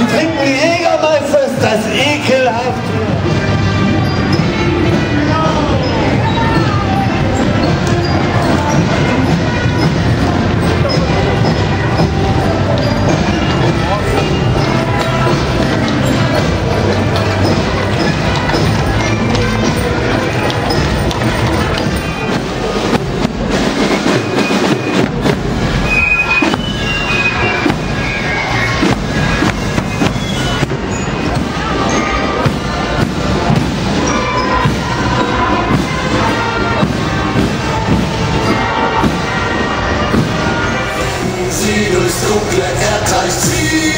Die trinken Jägermeister, ist das ekelhaft. Sie durchs dunkle Erdreich ziehen.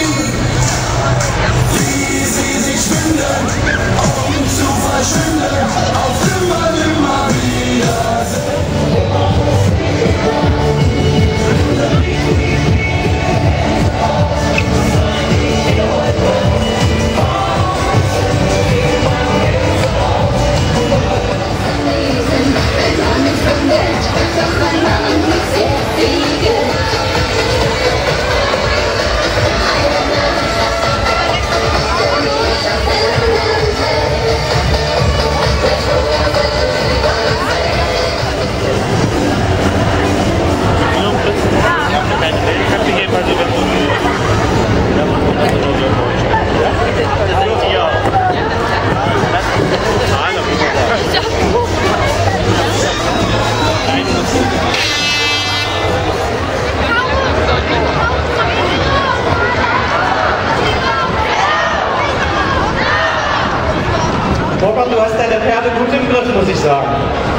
Volkan, du hast deine Pferde gut im Griff, muss ich sagen.